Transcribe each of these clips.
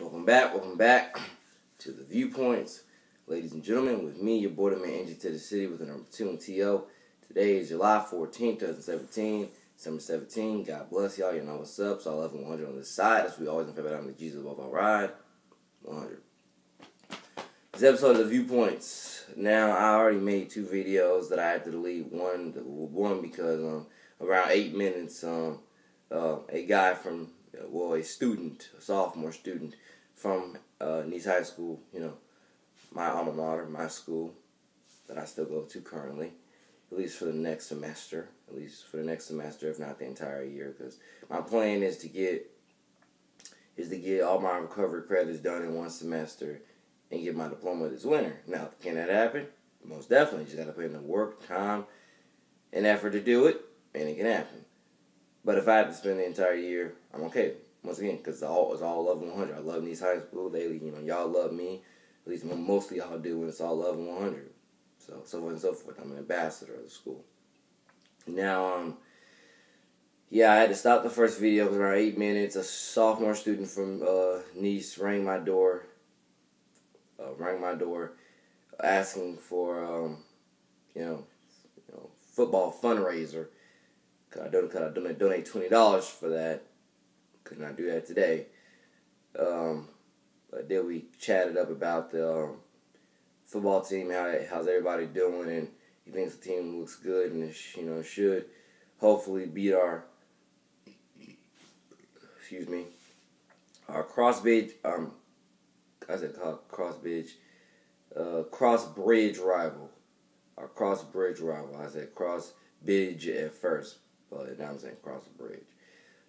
Welcome back, welcome back to the Viewpoints. Ladies and gentlemen, with me, your boy, man, NJ to the City with the number 2 and TO. Today is July 14th, 2017, December 17. God bless y'all. You know what's up. So I love 100 on this side. That's we always in favor. I'm the Jesus above our ride. 100. This episode of the Viewpoints. Now, I already made two videos that I had to delete. One, one because um, around eight minutes, um, uh, a guy from well, a student, a sophomore student from uh, Nease High School, you know, my alma mater, my school that I still go to currently, at least for the next semester, at least for the next semester, if not the entire year, because my plan is to get is to get all my recovery credits done in one semester and get my diploma this winter. Now, can that happen? Most definitely. You just got to put in the work, time, and effort to do it, and it can happen. But if I had to spend the entire year, I'm okay. Once again, because all it's all love 100. I love Nease High School. They, you know, y'all love me. At least mostly y'all do, when it's all love 100. So so forth and so forth. I'm an ambassador of the school. Now, um, yeah, I had to stop the first video because around eight minutes, a sophomore student from uh, Nease rang my door. Uh, rang my door, asking for um, you know, you know, football fundraiser Cause I cause I donate, donate twenty dollars for that. Could not do that today. Um, but then we chatted up about the um, football team, how how's everybody doing, and he thinks the team looks good and you know should hopefully beat our excuse me our crossbridge um I said cross bridge uh cross bridge rival our cross bridge rival I said cross bridge at first but now I'm saying cross the bridge.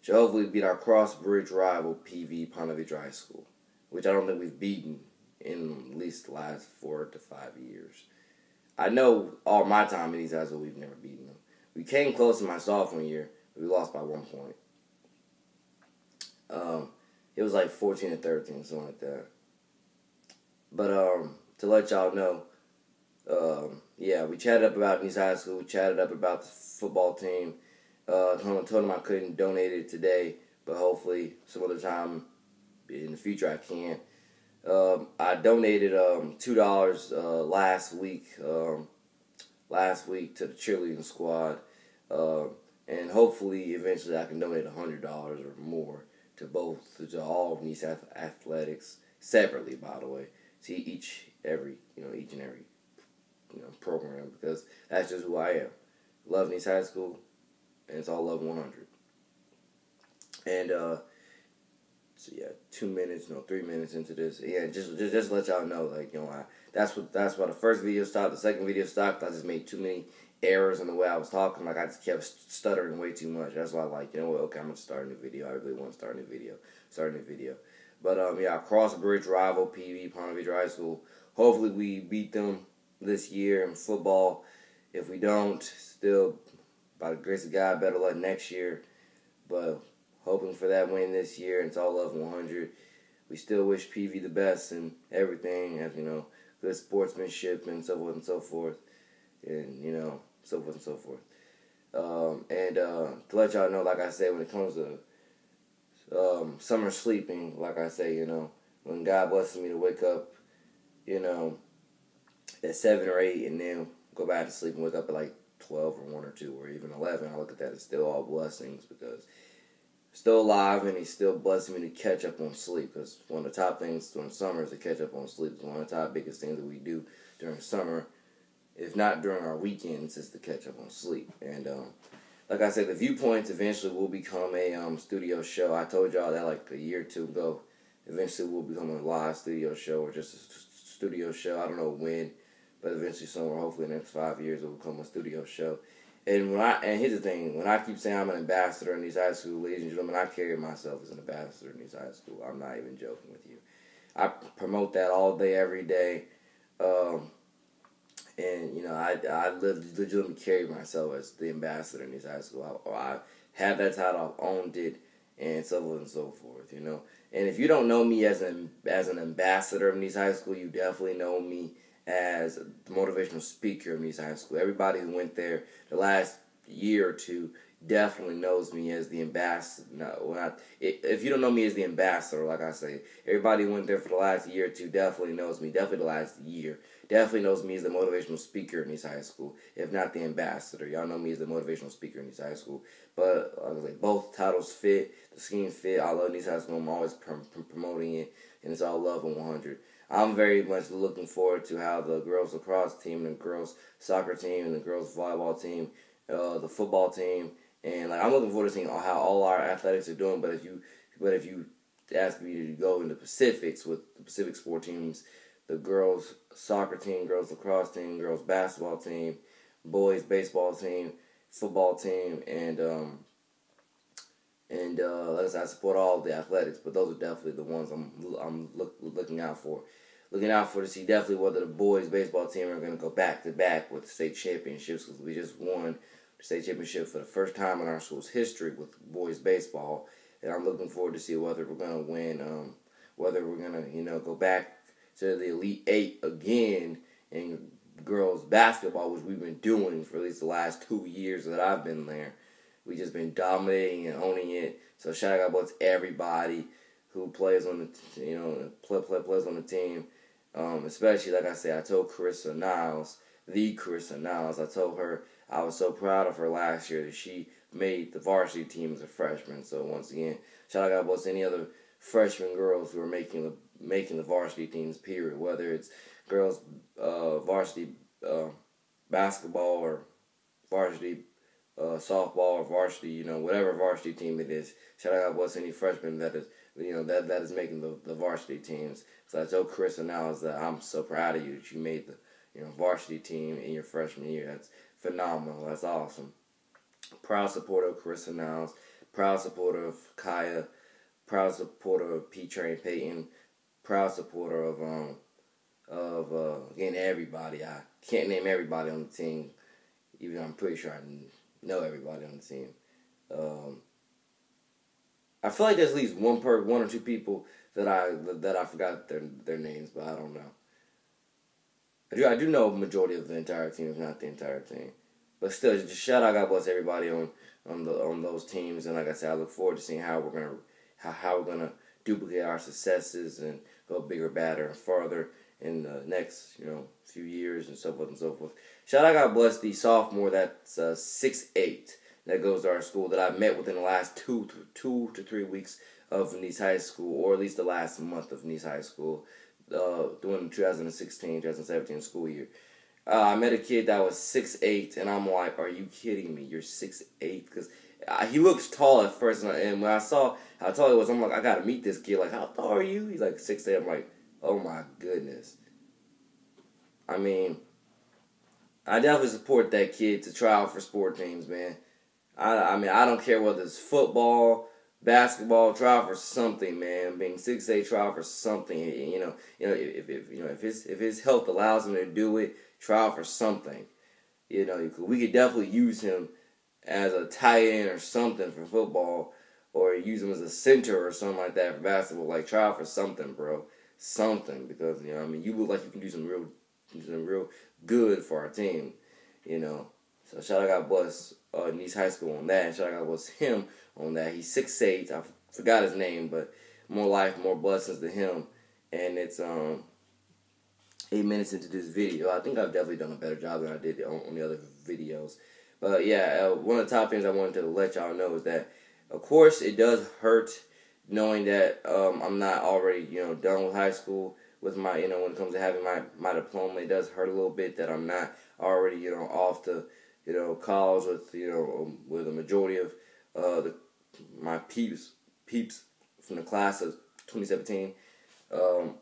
Should hopefully beat our cross bridge rival PV Ponte Vedra High School, which I don't think we've beaten in at least the last four to five years. I know all my time in these guys, we've never beaten them. We came close in my sophomore year, we lost by one point. Um, it was like 14 to 13, something like that. But um, to let y'all know, um, yeah, we chatted up about Nease High School, we chatted up about the football team, uh, told, told him I couldn't donate it today, but hopefully some other time in the future I can. Um, I donated um, two dollars uh, last week. Um, last week to the cheerleading squad, uh, and hopefully eventually I can donate hundred dollars or more to both to all of Nease athletics separately. By the way, to each every you know each and every you know program because that's just who I am. Love Nease High School and it's all love 100. And uh, so yeah, two minutes, no, three minutes into this, yeah, just just just let y'all know, like you know, I that's what that's why the first video stopped, the second video stopped. I just made too many errors in the way I was talking. Like I just kept stuttering way too much. That's why, like you know what, okay, I'm gonna start a new video. I really want to start a new video, start a new video. But um, yeah, cross bridge rival PV Ponte Vedra High School. Hopefully we beat them this year in football. If we don't, still by the grace of God, better luck next year. But hoping for that win this year. And it's all love 100. We still wish PV the best and everything. As you know, good sportsmanship and so forth and so forth, and you know, so forth and so forth. Um, and uh, to let y'all know, like I said, when it comes to um, summer sleeping, like I say, you know, when God blesses me to wake up, you know, at seven or eight, and then go back to sleep and wake up at like 12 or 1 or 2 or even 11, I look at that it's still all blessings because still alive and he's still blessing me to catch up on sleep because one of the top things during summer is to catch up on sleep. It's one of the top biggest things that we do during summer, if not during our weekends, is to catch up on sleep. And um, like I said, the viewpoints eventually will become a um, studio show. I told y'all that like a year or two ago. Eventually, will become a live studio show or just a studio show. I don't know when but eventually somewhere, hopefully in the next five years, it will become a studio show. And when I and here's the thing, when I keep saying I'm an ambassador in these high school, ladies and gentlemen, I carry myself as an ambassador in these high school. I'm not even joking with you. I promote that all day, every day. Um, and you know, I I legitimately carry myself as the ambassador in these high school. I, I have that title, I've owned it, and so on and so forth. You know, and if you don't know me as an as an ambassador in these high school, you definitely know me as a motivational speaker in Nease High School. Everybody who went there the last year or two definitely knows me as the ambassador. No, when I, if you don't know me as the ambassador, like I say, everybody who went there for the last year or two definitely knows me. Definitely the last year. Definitely knows me as the motivational speaker in East High School, if not the ambassador. Y'all know me as the motivational speaker in East High School. But like I say, both titles fit. The scheme fit. I love East High School. I'm always prom- promoting it, and it's all love and 100. I'm very much looking forward to how the girls lacrosse team and the girls soccer team and the girls volleyball team, uh, the football team, and like I'm looking forward to seeing how all our athletics are doing. But if you but if you ask me to go into Pacifics with the Pacific sport teams, the girls soccer team, girls lacrosse team, girls basketball team, boys baseball team, football team, and um, and uh, like I said, I support all the athletics, but those are definitely the ones I'm I'm look, looking out for looking out for to see definitely whether the boys baseball team are going to go back to back with the state championships because we just won the state championship for the first time in our school's history with boys baseball, and I'm looking forward to see whether we're going to win, um, whether we're going to you know go back to the elite eight again in girls basketball, which we've been doing for at least the last two years that I've been there. We just been dominating and owning it. So shout out to everybody who plays on the you know play, play plays on the team. Um, especially, like I said, I told Carissa Niles, the Carissa Niles, I told her I was so proud of her last year that she made the varsity team as a freshman. So once again, shout out to any other freshman girls who are making the making the varsity teams. Period. Whether it's girls uh, varsity uh, basketball or varsity uh, softball or varsity, you know, whatever varsity team it is. Shout out to any freshman that is you know that that is making the, the varsity teams. So I told Chris and is that I'm so proud of you that you made the you know varsity team in your freshman year. That's phenomenal. That's awesome. Proud supporter of Chris Niles. Proud supporter of Kaya. Proud supporter of P Train Payton. Proud supporter of um of uh, again everybody. I can't name everybody on the team, even though I'm pretty sure I know everybody on the team. Um, I feel like there's at least one per one or two people that I that I forgot their their names, but I don't know. I do I do know majority of the entire team, if not the entire team. But still, just shout out, God bless everybody on on the on those teams, and like I said, I look forward to seeing how we're gonna how how we're gonna duplicate our successes and go bigger, badder, and farther in the next you know few years and so forth and so forth. Shout out, God bless the sophomore that's uh, six eight that goes to our school that I've met within the last two to, two to three weeks of Nease High School, or at least the last month of Nease High School, uh, during the 2016 2017 school year. Uh, I met a kid that was six eight, and I'm like, "Are you kidding me? You're six eight? Because uh, he looks tall at first, and, I, and, when I saw how tall he was, I'm like, I gotta meet this kid. Like, how tall are you? He's like six eight. I'm like, oh my goodness. I mean, I definitely support that kid to try out for sport teams, man. I, I mean, I don't care whether it's football, basketball, try out for something, man. Being six eight, try out for something. You know, you know, if, if you know if his if his health allows him to do it, try out for something. You know, we could definitely use him as a tight end or something for football, or use him as a center or something like that for basketball. Like try out for something, bro, something because you know, I mean, you look like you can do some real, some real good for our team. You know, so shout out God bless uh, Nease High School on that. Shout out God bless him on that. He's six eight. I forgot his name, but more life, more blessings to him. And it's um eight minutes into this video. I think I've definitely done a better job than I did on, on the other videos. But yeah, uh, one of the top things I wanted to let y'all know is that, of course, it does hurt knowing that um, I'm not already you know done with high school with my you know when it comes to having my my diploma. It does hurt a little bit that I'm not already you know off to you know, college with you know um, with a majority of uh, the my peeps peeps from the class of 2017, um,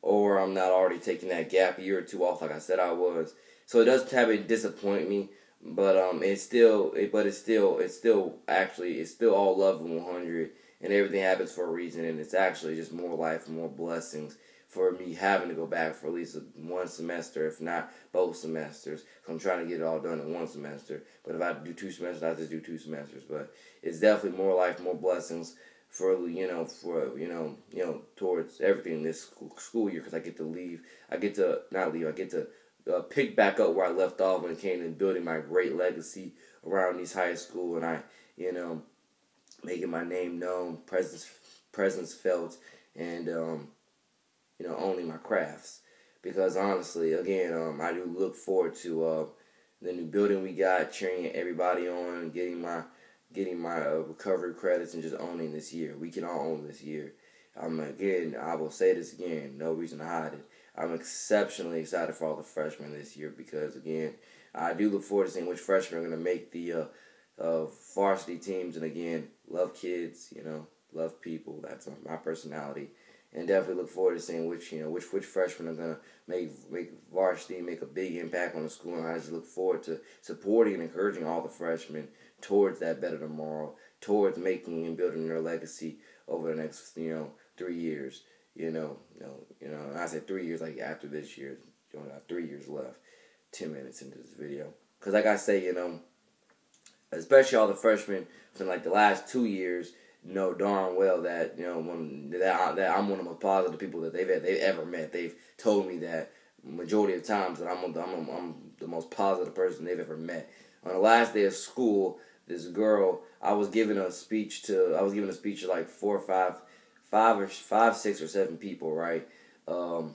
or I'm not already taking that gap year or two off like I said I was. So it does have it disappoint me, but um, it's still it, but it's still it's still actually it's still all love and 100, and everything happens for a reason, and it's actually just more life, more blessings for me having to go back for at least one semester, if not both semesters. I'm trying to get it all done in one semester. But if I do two semesters, I just do two semesters. But it's definitely more life, more blessings for you know for you know you know towards everything this school year because I get to leave. I get to not leave. I get to uh, pick back up where I left off when it came to building my great legacy around these high school, and I, you know, making my name known, presence presence felt, and um, you know, owning my crafts. Because honestly, again, um, I do look forward to uh, the new building we got, cheering everybody on, getting my getting my uh, recovery credits, and just owning this year. We can all own this year. I'm again, I will say this again, no reason to hide it. I'm exceptionally excited for all the freshmen this year because again, I do look forward to seeing which freshmen are going to make the uh, uh, varsity teams. And again, love kids, you know, love people. That's my personality, and definitely look forward to seeing which you know which which freshmen are to make make varsity, make a big impact on the school. And I just look forward to supporting and encouraging all the freshmen towards that better tomorrow, towards making and building their legacy over the next you know three years. You know, you know, you know. I said three years, like after this year, you got three years left. Ten minutes into this video, because like I say, you know, especially all the freshmen from like the last two years know darn well that you know when that, I, that I'm one of the most positive people that they've they've ever met. They've told me that majority of times that I'm I'm I'm the most positive person they've ever met. On the last day of school, this girl I was giving a speech to I was giving a speech to like four or five five or five, six or seven people, right? Um,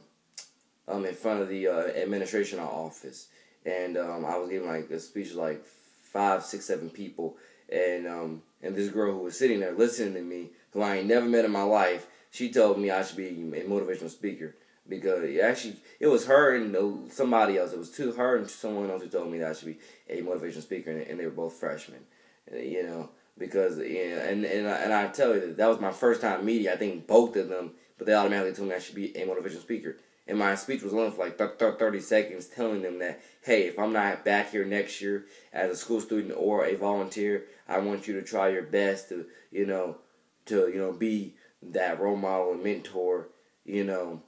um, in front of the uh, administration office, and um, I was giving like a speech like five, six, seven people, and um, and this girl who was sitting there listening to me, who I ain't never met in my life, she told me I should be a motivational speaker because actually it was her and somebody else. It was two her and someone else who told me that I should be a motivational speaker, and, and they were both freshmen. You know, because yeah, and and I, and I tell you that that was my first time meeting. I think both of them, but they automatically told me I should be a motivational speaker. And my speech was only for like 30 seconds, telling them that hey, if I'm not back here next year as a school student or a volunteer, I want you to try your best to you know to you know be that role model and mentor, you know,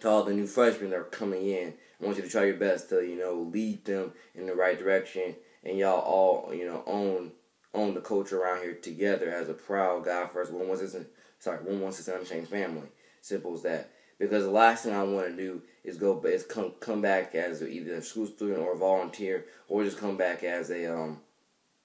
to all the new freshmen that are coming in. I want you to try your best to, you know, lead them in the right direction and y'all all, you know, own own the culture around here together as a proud God first one one six sorry one one six unchained family. Simple as that. Because the last thing I want to do is go is come come back as either a school student or a volunteer or just come back as a um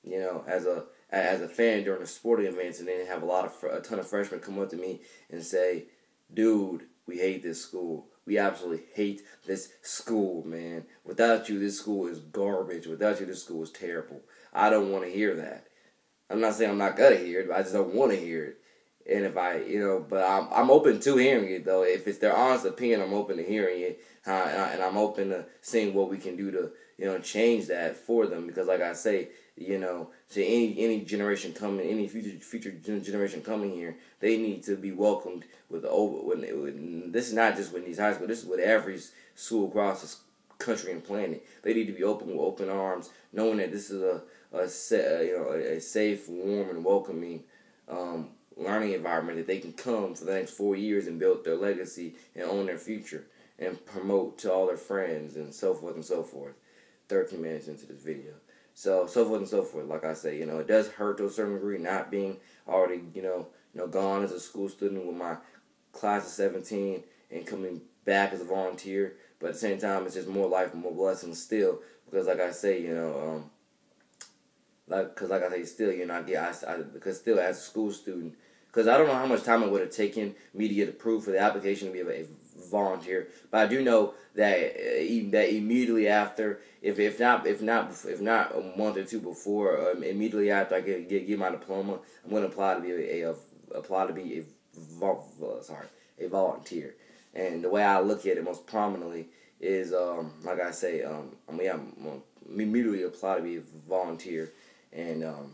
you know as a as a fan during the sporting events and then have a lot of a ton of freshmen come up to me and say, "Dude, we hate this school. We absolutely hate this school, man. Without you, this school is garbage. Without you, this school is terrible. I don't want to hear that. I'm not saying I'm not gonna hear it, but I just don't want to hear it. And if I, you know, but I'm I'm open to hearing it though. If it's their honest opinion, I'm open to hearing it, uh, and I'm open to seeing what we can do to, you know, change that for them. Because like I say, you know, to any any generation coming, any future future generation coming here, they need to be welcomed with open. With, with, this is not just with these high school. This is with every school across the country and planet. They need to be open with open arms, knowing that this is a a set, you know a, a safe, warm, and welcoming um, learning environment that they can come for the next four years and build their legacy and own their future and promote to all their friends and so forth and so forth. 13 minutes into this video. So so forth and so forth. Like I say, you know, it does hurt to a certain degree not being already, you know, you know, gone as a school student with my class of 17 and coming back as a volunteer. But at the same time, it's just more life, more blessings still. Because like I say, you know, um, like, cause like I say, still, you know, I get, I, I because still as a school student, because I don't know how much time it would have taken me to get approved for the application to be a, volunteer, but I do know that uh, that immediately after, if if not if not if not a month or two before, um, immediately after I get, get get my diploma, I'm going to apply to be a, a, apply to be a sorry a volunteer. And the way I look at it most prominently is um, like I say, um, I mean, I'm immediately apply to be a volunteer and um,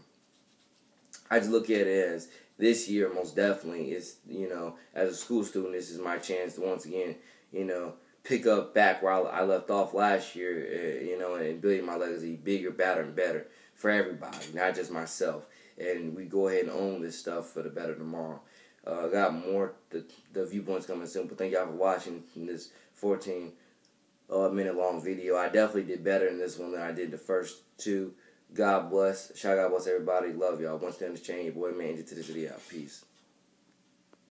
I just look at it as this year most definitely is you know as a school student this is my chance to once again you know pick up back where I, left off last year uh, you know and building my legacy bigger better and better for everybody not just myself. And we go ahead and own this stuff for the better tomorrow. Uh, got more the, the viewpoints coming soon but thank y'all for watching this 14 uh, minute long video. I definitely did better in this one than I did the first two God bless. Shout God bless everybody. Love y'all. Once again, this chain, your boy man, to this video. Peace.